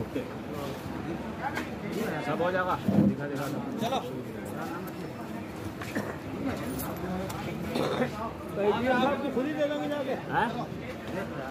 Okay सब हो? जाएगा दिखा दिखा चलो खुद ही दे देंगे जाके